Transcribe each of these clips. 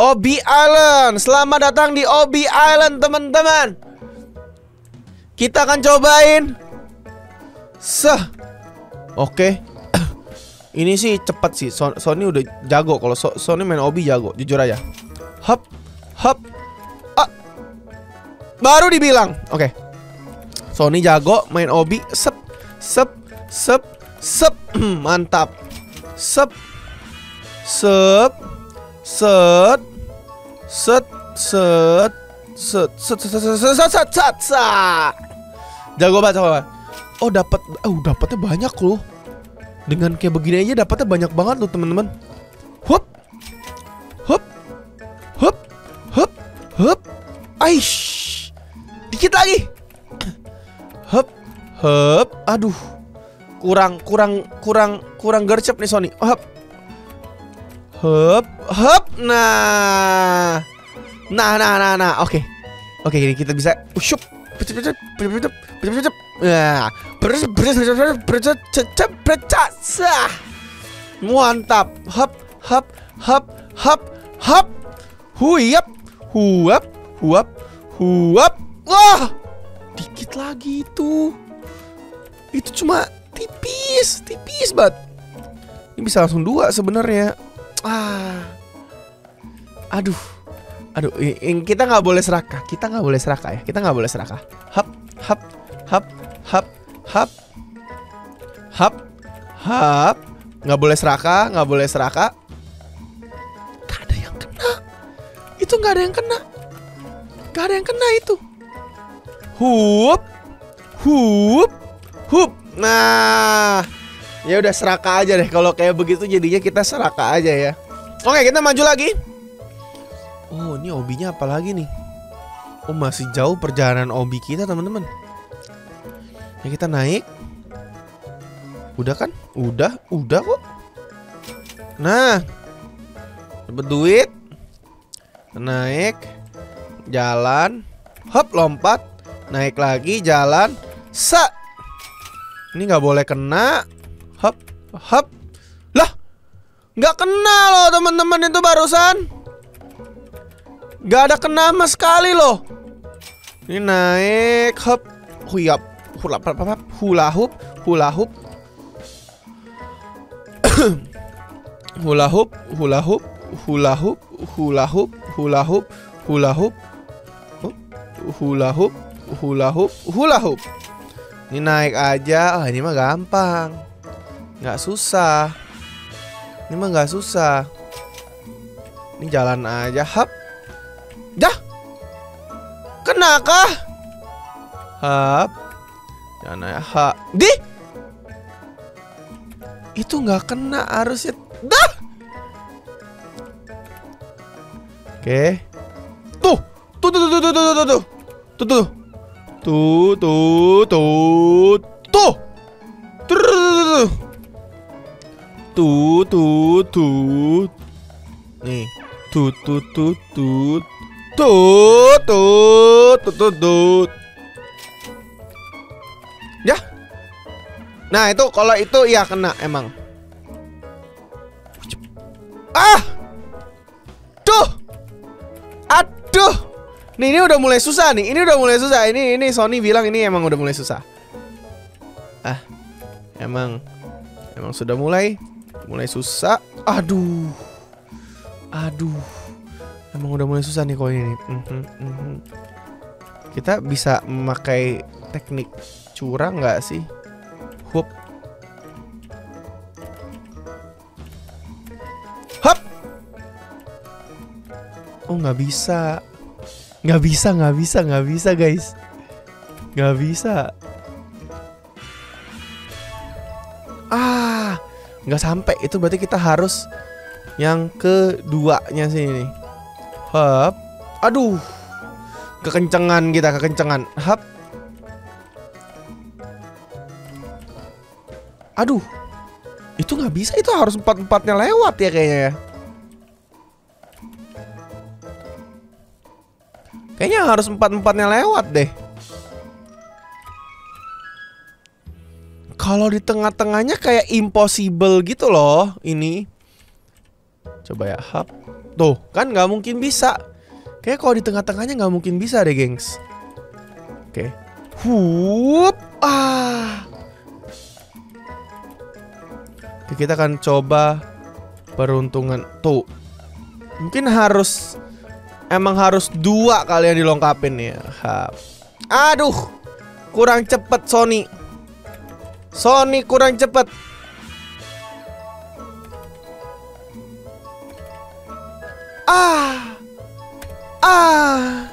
Obi Island. Selamat datang di Obi Island, teman-teman. Kita akan cobain. Seh. Oke. Ini sih cepet sih. So Sony udah jago kalau so Sony main Obi jago, jujur aja. Hop, hop. Ah. Baru dibilang. Oke. Sony jago main Obi. Sep, sep, sep, sep. Mantap. Sep. Sep. Set set set set set set set set set set set set. Jago banget jago banget. Oh dapat oh dapatnya banyak loh. Dengan kayak begini aja dapatnya banyak banget loh teman-teman. Hup. Hup. Hup. Hup. Hup. Aish. Dikit lagi. Hup. Hup. Aduh. Kurang kurang kurang kurang gercep nih Sony. Hup Hup, hup. Nah. Nah, nah, nah, nah. Oke. Oke, jadi kita bisa usyup. Ya. Mantap. Hup, hup, hup, hup, hup. Huyap. Huap, huap, huap. Wah. Dikit lagi itu. Itu cuma tipis, tipis banget. Ini bisa langsung dua sebenarnya. Ah. Aduh. Aduh, kita nggak boleh serakah. Kita nggak boleh serakah ya. Kita nggak boleh serakah. Hap, hap, hap, hap, hap. Hap. Hap. Nggak boleh serakah, nggak boleh serakah. Gak ada yang kena. Itu nggak ada yang kena. Gak ada yang kena itu. Hup. Hup. Hup. Nah. Ya udah serakah aja deh kalau kayak begitu jadinya kita serakah aja ya. Oke, kita maju lagi. Oh, ini obinya apa lagi nih? Oh, masih jauh perjalanan obi kita, teman-teman. Ya kita naik. Udah kan? Udah, udah kok. Nah. Dapat duit. Naik. Jalan. Hop, lompat. Naik lagi, jalan. Sa. Ini nggak boleh kena. Hop, hop. Lah, nggak kena loh teman-teman itu barusan. Nggak ada kena sama sekali loh. Ini naik, hop, huyap, hula, hula hoop, hula hoop, hula hoop, hula hoop, hula hoop, hula hoop, hula hoop, hula hoop, hula hoop, hula hoop, hula hoop. Ini naik aja, oh, ini mah gampang. Nggak susah. Ini mah nggak susah. Ini jalan aja Hap. Dah. Kenakah? Hap. Jangan aja Hap Di. Itu nggak kena harusnya. Dah. Oke. Tuh tuh tuh tuh tuh tuh Tuh tuh. Tuh tuh tuh Tuh. Tuh tut tut tut nih. Tut tut tut tut tut tut tut tut tut ya. Nah itu kalau itu ya kena emang. Ah! Tuh aduh! Nih ini udah mulai susah nih. Ini udah mulai susah. Ini ini Sony bilang ini emang udah mulai susah. Ah emang emang sudah mulai mulai susah. Aduh. Aduh. Emang udah mulai susah nih kalau ini. Mm -hmm. Kita bisa memakai teknik curang nggak sih? Hup. Hop. Oh nggak bisa. Nggak bisa, nggak bisa, nggak bisa guys. Nggak bisa. Nggak sampai. Itu berarti kita harus yang keduanya sih ini. Hap. Aduh. Kekencengan kita kekencengan. Hap. Aduh. Itu nggak bisa. Itu harus empat empatnya lewat ya kayaknya ya. Kayaknya harus empat empatnya lewat deh Kalau di tengah-tengahnya kayak impossible gitu loh ini. Coba ya, hap. Tuh, kan nggak mungkin bisa. Kayak kalau di tengah-tengahnya nggak mungkin bisa deh, gengs. Oke. Hup. Ah. Oke, kita akan coba peruntungan. Tuh. Mungkin harus emang harus dua kalian dilengkapin ya. Hap. Aduh. Kurang cepet Sony. Sony kurang cepet. Ah. Ah.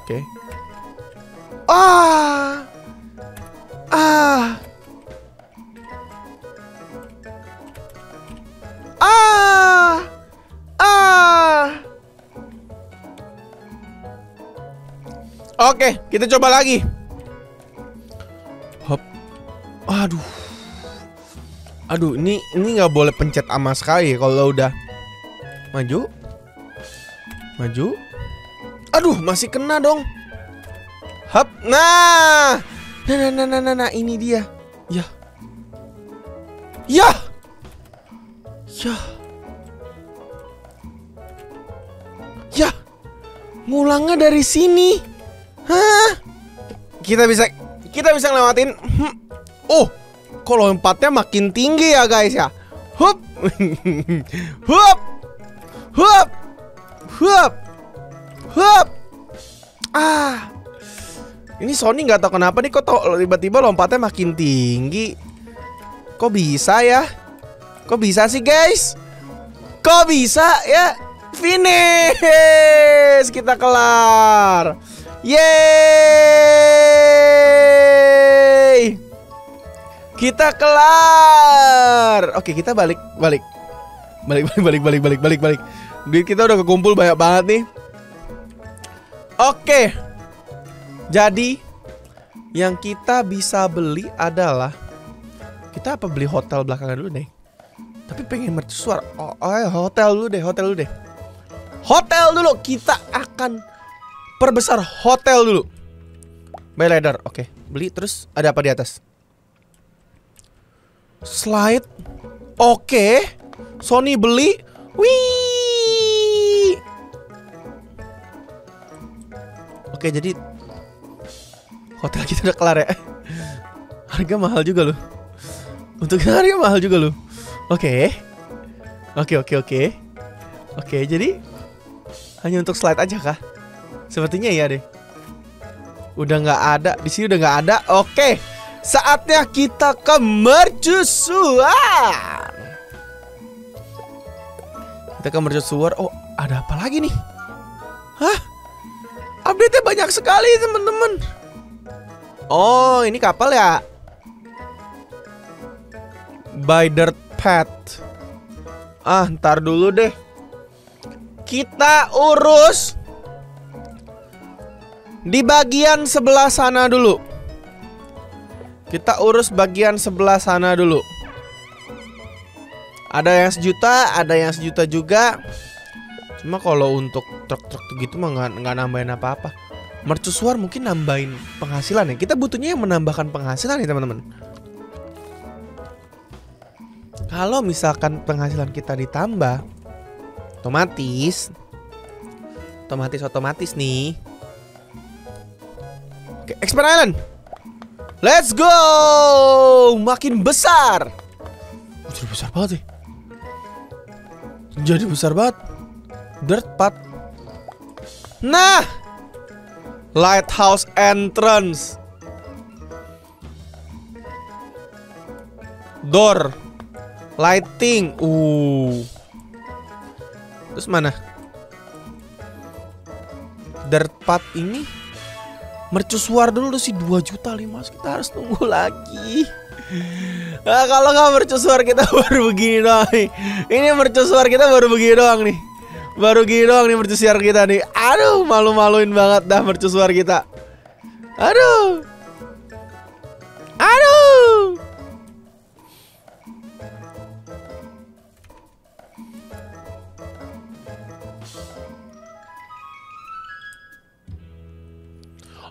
Oke. Ah. Ah. Ah. Ah. Oke, kita coba lagi. Aduh. Aduh, ini ini nggak boleh pencet sama sekali kalau udah maju. Maju. Aduh, masih kena dong. Hop. Nah. Nah, nah, nah, nah, nah, nah, ini dia. Ya. Ya. Ya. Ya. Ngulangnya dari sini. Hah? Kita bisa kita bisa ngelewatin. Hmm. Oh, kok lompatnya makin tinggi ya guys ya. Hup. Hup. Hup. Hup. Hup. Ah. Ini Sony nggak tahu kenapa nih kok tiba-tiba lompatnya makin tinggi. Kok bisa ya? Kok bisa sih guys? Kok bisa ya? Finish! Kita kelar. Yeay! Kita kelar. Oke, kita balik, balik. Balik, balik, balik, balik, balik, balik, balik. Duit kita udah kekumpul banyak banget nih. Oke. Jadi yang kita bisa beli adalah kita apa beli hotel belakangan dulu deh. Tapi pengen mercusuar. Oh, oh ya, hotel dulu deh, hotel dulu deh. Hotel dulu kita akan perbesar hotel dulu. Buy ladder, oke. Beli terus ada apa di atas? Slide. Oke. Sony beli. Wih. Oke, jadi hotel kita udah kelar ya. Harga mahal juga loh. Untuk harga mahal juga loh. Oke. Oke, oke, oke. Oke, jadi hanya untuk slide aja kah? Sepertinya iya deh. Udah nggak ada, di sini udah nggak ada. Oke, saatnya kita ke mercusuar. Kita ke mercusuar. Oh, ada apa lagi nih? Hah? Update-nya banyak sekali teman-teman. Oh, ini kapal ya? By Dirt Path. Ah, ntar dulu deh. Kita urus di bagian sebelah sana dulu. Kita urus bagian sebelah sana dulu. Ada yang sejuta, ada yang sejuta juga. Cuma kalau untuk truk-truk gitu mah nggak nggak nambahin apa-apa. Mercusuar mungkin nambahin penghasilan ya. Kita butuhnya yang menambahkan penghasilan ya teman-teman. Kalau misalkan penghasilan kita ditambah, otomatis, otomatis otomatis nih. Expert Island. Let's go! Makin besar. Jadi besar banget sih. Jadi besar banget. Dirt path. Nah, lighthouse entrance. Door. Lighting. Uh. Terus mana? Dirt path ini mercusuar dulu sih 2 juta 5 kita harus tunggu lagi. Nah, kalau nggak mercusuar kita baru begini doang nih. Ini mercusuar kita baru begini doang nih. Baru gini doang nih mercusuar kita nih. Aduh, malu-maluin banget dah mercusuar kita. Aduh. Aduh.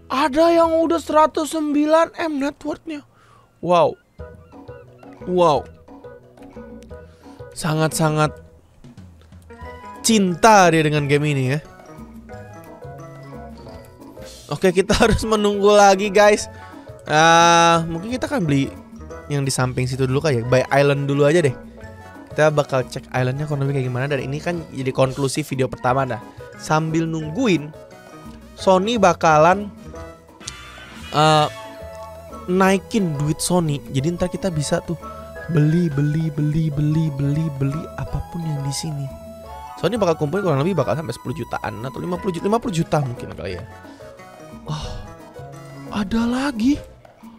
Ada yang udah 109 M net worth-nya. Wow. Wow. sangat-sangat cinta dia dengan game ini ya. Oke, kita harus menunggu lagi, guys. Uh, mungkin kita akan beli yang di samping situ dulu kayak Buy Island dulu aja deh. Kita bakal cek islandnya lebih kayak gimana dan ini kan jadi konklusi video pertama dah. Sambil nungguin Sony bakalan uh, naikin duit Sony. Jadi ntar kita bisa tuh beli beli beli beli beli beli apa pun yang di sini. Sony bakal kumpulin kurang lebih bakal sampai 10 jutaan atau 50 juta 50 juta mungkin kali ya. Oh, ada lagi?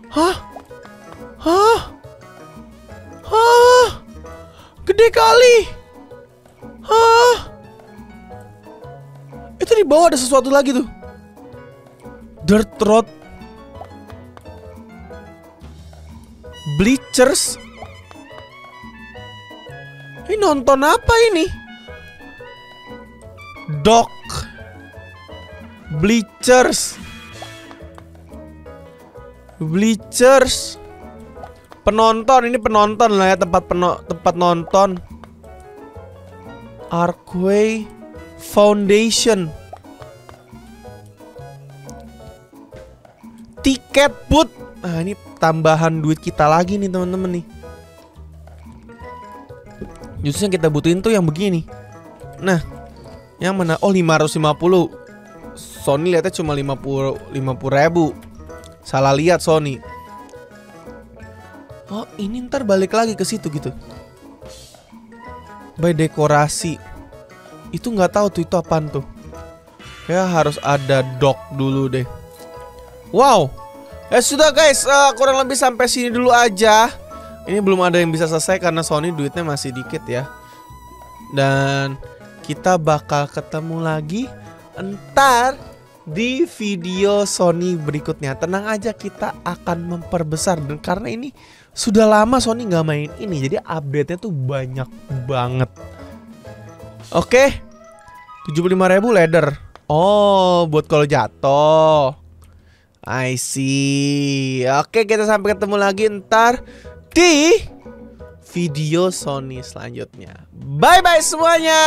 Hah? Hah? Hah? Gede kali. Hah? Itu di bawah ada sesuatu lagi tuh. Dirt Road Bleachers? Ini nonton apa ini? Dock Bleachers. Bleachers. Penonton ini penonton lah ya tempat peno tempat nonton. Arkway Foundation. Tiket put Nah ini tambahan duit kita lagi nih teman-teman nih. Justru yang kita butuhin tuh yang begini. Nah Yang mana? Oh 550 Sony lihatnya cuma 50 50 ribu. Salah lihat Sony. Oh ini ntar balik lagi ke situ gitu. By dekorasi. Itu nggak tahu tuh itu apaan tuh. Kayak harus ada dock dulu deh. Wow Ya sudah guys, uh, kurang lebih sampai sini dulu aja. Ini belum ada yang bisa selesai karena Sony duitnya masih dikit ya. Dan kita bakal ketemu lagi entar di video Sony berikutnya. Tenang aja kita akan memperbesar dan karena ini sudah lama Sony nggak main ini, jadi update-nya tuh banyak banget. Oke, 75.000 leather. Oh, buat kalau jatuh. I see. Oke, kita sampai ketemu lagi ntar di video Sony selanjutnya. Bye bye semuanya.